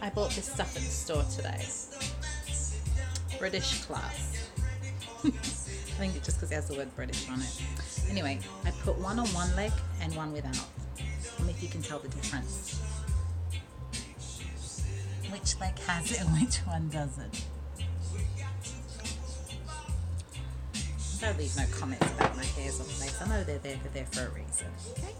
I bought this stuff at the store today. British class. I think it's just because it has the word British on it. Anyway, I put one on one leg and one without. Tell me if you can tell the difference. Which leg has it and which one doesn't? Don't leave no comments about my hairs on the legs. I know they're there, they're there for a reason. Okay?